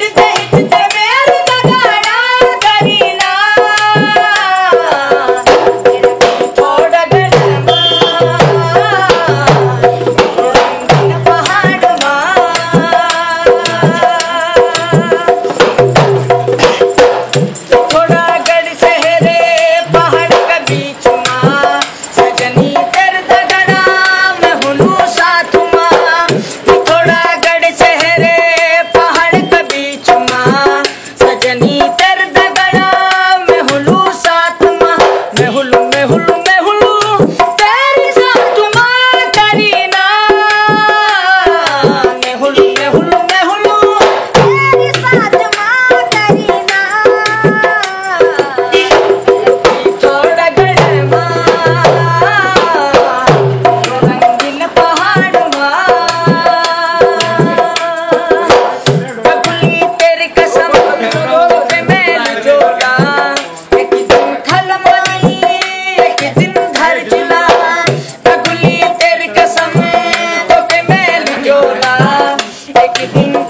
to say, to say. Woo! Ay,